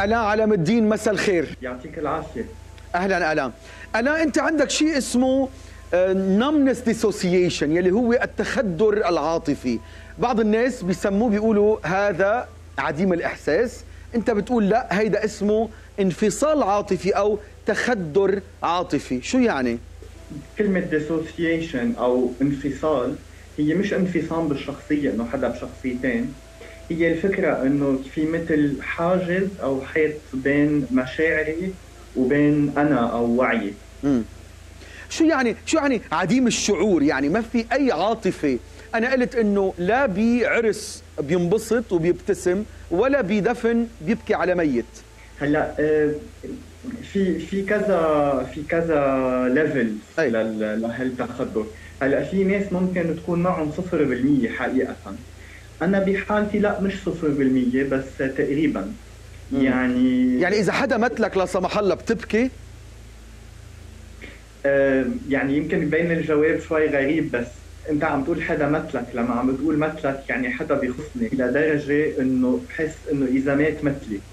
آلان علم الدين مساء الخير. يعطيك العافية. أهلا آلان آلان أنت عندك شيء اسمه numbness dissociation يلي هو التخدر العاطفي. بعض الناس بيسموه بيقولوا هذا عديم الإحساس. أنت بتقول لا هيدا اسمه انفصال عاطفي أو تخدر عاطفي. شو يعني؟ كلمة dissociation أو انفصال هي مش انفصام بالشخصية إنه حدا بشخصيتين. هي الفكرة إنه في مثل حاجز أو حيط بين مشاعري وبين أنا أو وعيي. شو يعني؟ شو يعني عديم الشعور؟ يعني ما في أي عاطفة. أنا قلت إنه لا بعرس بينبسط وبيبتسم ولا بدفن بيبكي على ميت. هلا آه، في في كذا في كذا level أي. لهالتخدر هلا في ناس ممكن تكون معهم 0% حقيقة. أنا بحالتي لا مش 0% بس تقريبا. يعني يعني إذا حدا مثلك لا سمح الله بتبكي؟ آه، يعني يمكن يبين الجواب شوي غريب بس أنت عم تقول حدا مثلك لما عم بتقول مثلك يعني حدا بيخصني لدرجه إنه بحس إنه إذا مات مثلي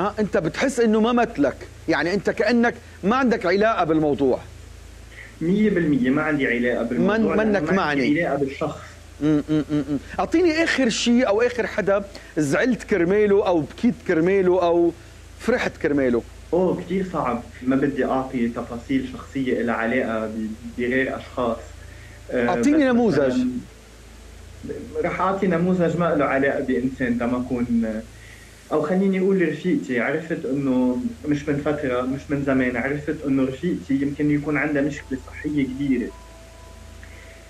آه أنت بتحس إنه ما مثلك يعني أنت كأنك ما عندك علاقة بالموضوع 100% ما عندي علاقة بالموضوع من- منك ما معني. عندي علاقة بالشخص. أعطيني آخر شيء أو آخر حدا زعلت كرماله أو بكيت كرماله أو فرحت كرماله أوه كثير صعب ما بدي أعطي تفاصيل شخصية لها علاقة بغير أشخاص آه، أعطيني بس نموذج. رح أعطي نموذج ما له علاقة بإنسان تما أكون أو خليني أقول رفيقتي عرفت إنه مش من فترة مش من زمان عرفت إنه رفيقتي يمكن يكون عندها مشكلة صحية كبيرة.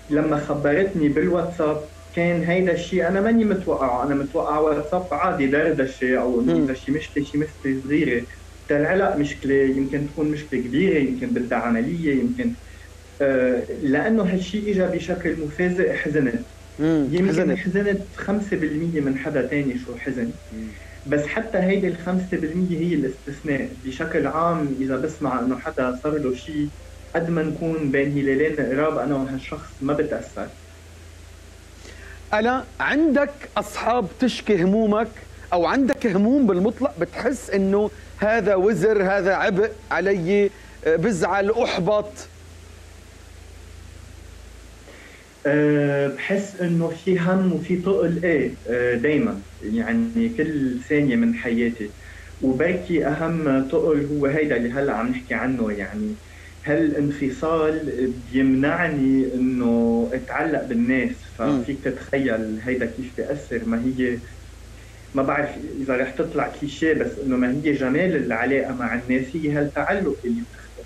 لما خبرتني بالواتساب كان هيدا الشيء أنا ماني متوقعه أنا متوقع واتساب عادي دردشه أو مم. اذا شيء مشكله شيء مشكله صغيرة. طلع لا مشكلة يمكن تكون مشكلة كبيرة يمكن بدها عملية يمكن آه لأنه هالشيء اجى بشكل مفاجئ حزنت. مم، يمكن حزنت. حزنت 5% من حدا تاني شو حزن. بس حتى هيدي ال 5% هي الاستثناء. بشكل عام إذا بسمع إنه حدا صار له شيء قد ما نكون بين هلالين قراب أنا وهالشخص ما بتأثر. ألا عندك أصحاب تشكي همومك أو عندك هموم بالمطلق بتحس إنه هذا وزر هذا عبء علي آه، بزعل أحبط؟ أه بحس إنه في هم وفي تقل إيه أه دايما. يعني كل ثانية من حياتي. وبركي أهم تقل هو هيدا اللي هلأ عم نحكي عنه. يعني هالانفصال بيمنعني إنه أتعلق بالناس. ففيك تتخيل هيدا كيف بيأثر. ما هي ما بعرف إذا رح تطلع كليشيه بس إنه ما هي جمال العلاقة مع الناس. هي هالتعلق اللي بتخلق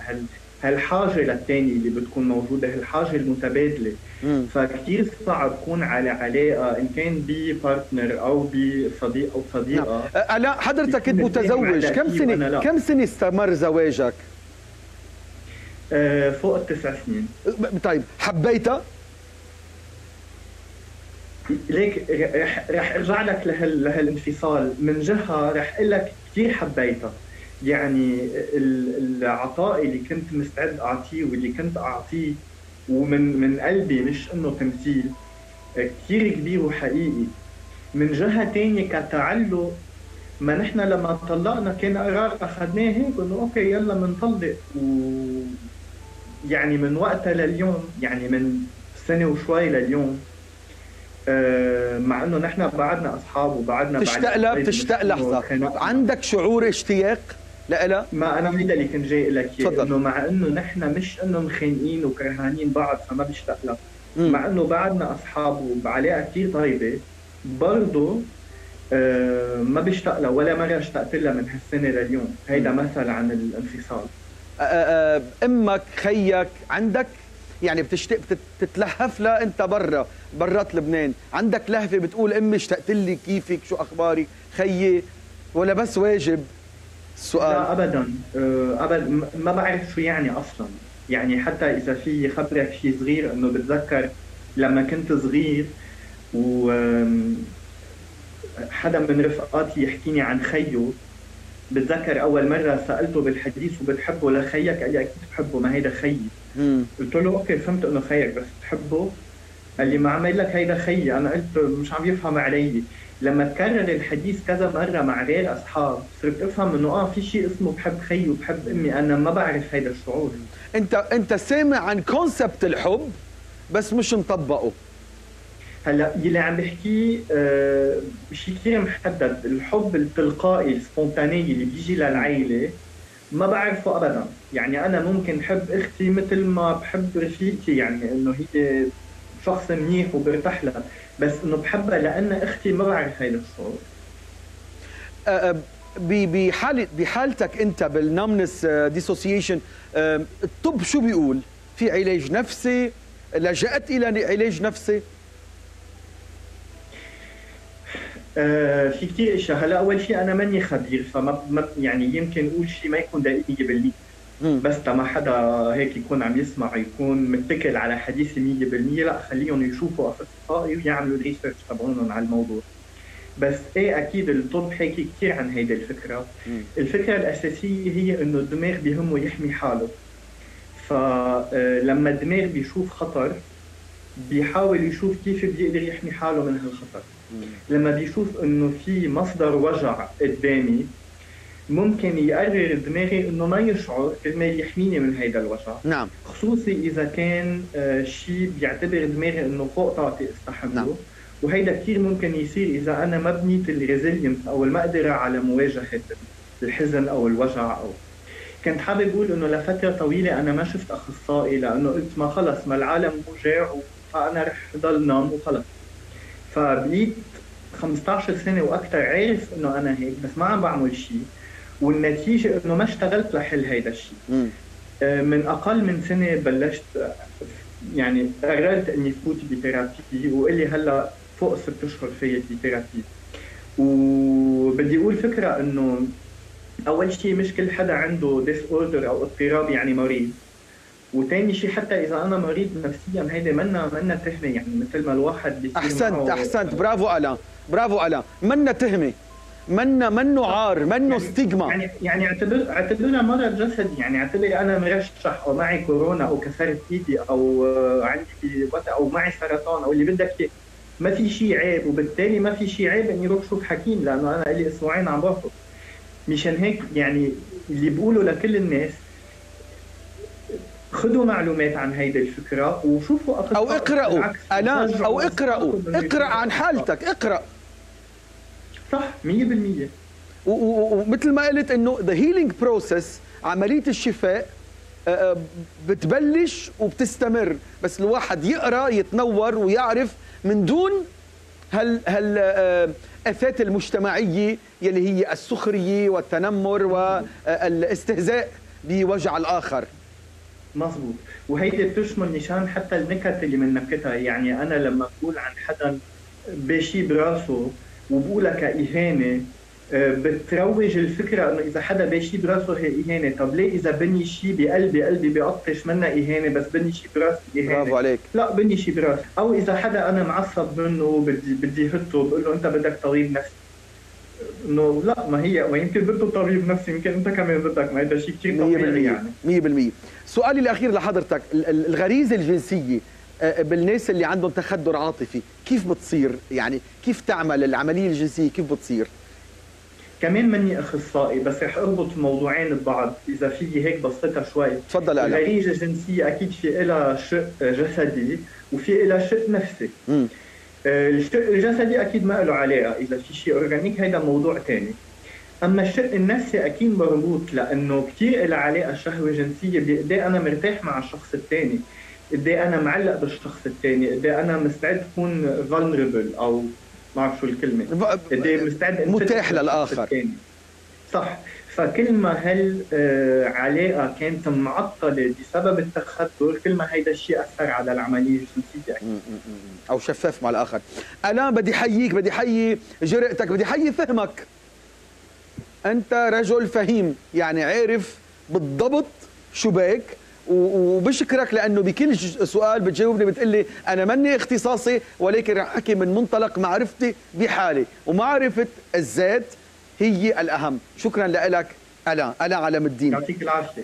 هال هالحاجه للثاني اللي بتكون موجودة هالحاجه المتبادلة. مم. فكتير صعب تكون على علاقه إن كان ببارتنر أو بصديق أو صديقة. آه، الا حضرتك كنت متزوج. كم سنه لا. كم سنه استمر زواجك؟ آه، فوق التسع سنين. طيب حبيتها ليك رح رح أرجع لك لهال لهالانفصال. من جهة رح أقول لك كثير حبيتها. يعني ال- العطاء اللي كنت مستعد أعطيه واللي كنت أعطيه ومن من قلبي مش إنه تمثيل كثير كبير وحقيقي. من جهة ثانية كتعلق ما نحن لما طلقنا كان قرار أخذناه هيك إنه أوكي يلا بنطلق و يعني من وقتها لليوم يعني من سنة وشوي لليوم آه، مع إنه نحن بعدنا أصحاب وبعدنا تشتاق لها بتشتاق لحظة. عندك شعور اشتياق؟ لها ما أنا هيدا اللي كنت جاي لك إياه. إنه مع إنه نحن مش إنه مخانقين وكرهانين بعض فما بشتاق لها مم. مع إنه بعدنا أصحاب وبعلاقه كثير طيبة برضه آه ما بشتاق لها ولا مرة اشتقت لها من هالسنة لليوم. هيدا مثل عن الانفصال. آه، آه، أمك خيك عندك؟ يعني بتشتاق بتت- تتلهف لها أنت برا برات لبنان. عندك لهفة بتقول أمي اشتقت لي كيفك؟ شو أخبارك؟ خيي. ولا بس واجب؟ لا السؤال ابدا. آه، ابدا. ما بعرف شو يعني أصلا. يعني حتى إذا في خبرك شيء صغير إنه بتذكر لما كنت صغير و حدا من رفقاتي يحكيني عن خيه. بتذكر أول مرة سألته بالحديث وبتحبه لخيك قال لي أكيد بحبه ما هيدا خيي. قلت له أوكي فهمت إنه خيك بس بتحبه؟ قال لي ما عمل لك هيدا خيي أنا قلت مش عم يفهم علي. لما تكرر الحديث كذا مرة مع غير أصحاب صرت أفهم إنه آه في شيء اسمه بحب خيي وبحب أمي أنا ما بعرف هيدا الشعور. أنت أنت سامع عن كونسبت الحب بس مش مطبقه. هلأ يلي عم بحكيه آه شيء كثير محدد الحب التلقائي السبونتاني اللي بيجي للعائله ما بعرفه ابدا. يعني أنا ممكن احب أختي مثل ما بحب رفيقتي يعني إنه هي شخص منيح وبرتاح لها بس إنه بحبها لأن أختي ما بعرف هيدا الشعور بحالة بحالتك أنت بالنمنس ديسوسيشن الطب شو بيقول؟ في علاج نفسي لجأت إلى علاج نفسي؟ آه في كثير إشياء هلأ أول شيء أنا ماني خبير فما يعني يمكن أقول شيء ما يكون دقيق بالمية بس لما حدا هيك يكون عم يسمع يكون متكل على حديثي 100% لا خليهم يشوفوا اخصائي ويعملوا الريسيرش تبعونهم على الموضوع. بس إيه أكيد الطب حكي كثير عن هيدي الفكرة. الفكرة الأساسية هي إنه الدماغ بيهمه يحمي حاله. فلما آه، الدماغ بيشوف خطر بيحاول يشوف كيف بيقدر يحمي حاله من هالخطر. لما بيشوف إنه في مصدر وجع قدامي ممكن يقرر دماغي إنه ما يشعر كرمال يحميني من هيدا الوجع. نعم. خصوصي إذا كان آه شيء بيعتبر دماغي إنه فوق طاقتي أستحمله. نعم. وهيدا كثير ممكن يصير إذا أنا ما بنيت الريزيلينس أو المقدره على مواجهة الحزن أو الوجع أو. كنت حابب أقول إنه لفترة طويلة أنا ما شفت أخصائي لأنه قلت ما خلص ما العالم وجع فأنا رح ضل نام وخلص. فبقيت 15 سنة وأكثر عارف إنه أنا هيك بس ما عم بعمل شيء والنتيجة إنه ما اشتغلت لحل هيدا الشيء. آه، من أقل من سنة بلشت يعني قررت إني فوت ب therapy وإلي هلأ فوق ست أشهر فيا ب therapy وبدي أقول فكرة إنه أول شيء مش كل حدا عنده disorder أو اضطراب يعني مريض. وثاني شيء حتى إذا أنا مريض نفسيا هيدي منا منا تهمة يعني مثل ما الواحد أحسنت أحسنت. برافو الا برافو الا منا تهمة. منا منه عار منه يعني ستيغما يعني يعني اعتبر اعتبرها مرض جسدي. يعني اعتبر أنا مرشح أو معي كورونا أو كسرت إيدي أو عندي أو معي سرطان أو اللي بدك إياه. ما في شيء عيب. وبالتالي ما في شيء عيب إني أروح شوف حكيم لأنه أنا لي أسبوعين عم باخذ مشان هيك يعني اللي بقوله لكل الناس خذوا معلومات عن هيدي الفكرة وشوفوا أو اقرأوا. ألان أو اقرأوا. اقرأ عن حالتك. اقرأ. صح 100% ومثل ما قلت إنه ذا healing process عملية الشفاء آه، آه، بتبلش وبتستمر. بس الواحد يقرأ يتنور ويعرف من دون هال هال آه، المجتمعية يلي هي السخرية والتنمر والاستهزاء بوجع الآخر. مزبوط وهيدي بتشمل نشان حتى النكت اللي بننكتها يعني أنا لما بقول عن حدا بشي براسه وبقولها كاهانه آه، بتروج الفكرة إنه إذا حدا بشي براسه هي اهانه، طب ليه إذا بني شيء بقلبي قلبي بيقطش منا اهانه بس بني شيء براسي اهانه برافو عليك. لا بني شيء براسي، أو إذا حدا أنا معصب منه بدي بدي هته بقول له أنت بدك طبيب نفسي. إنه لا ما هي ما يمكن بده طبيب نفسي يمكن أنت كمان بدك. ما هذا شيء كثير طبيعي يعني. 100% سؤالي الأخير لحضرتك الغريزة الجنسية. بالناس اللي عندهم تخدر عاطفي كيف بتصير؟ يعني كيف تعمل العملية الجنسية؟ كيف بتصير؟ كمان ماني أخصائي بس رح أربط موضوعين ببعض. إذا في هيك بسطتها شوي. تفضل الغريزه الجنسية أكيد في لها شق جسدي وفي لها شق نفسي. م. آه، الشق الجسدي أكيد ما له علاقة. إذا في شيء اورجانيك هذا موضوع ثاني أما الشق النفسي أكيد مربوط لأنه كثير له علاقة الشهوه الجنسيه بقد أنا مرتاح مع الشخص الثاني قد أنا معلق بالشخص الثاني قد أنا مستعد أكون فولنربل أو ما بعرف شو الكلمة. قد مستعد متاح للآخر. التاني. صح. فكل ما هالعلاقه آه، كانت معطله بسبب التخدر كل ما هيدا الشيء أثر على العملية الجنسية. أو شفاف مع الآخر. الان بدي حييك بدي حيي جرأتك بدي حيي فهمك. أنت رجل فهيم يعني عارف بالضبط شو بك وبشكرك لأنه بكل سؤال بتجاوبني بتقول لي أنا ماني اختصاصي ولكن رح أحكي من منطلق معرفتي بحالي. ومعرفة الذات هي الأهم. شكرا لك ألا ألا علم الدين. يعطيك العافية.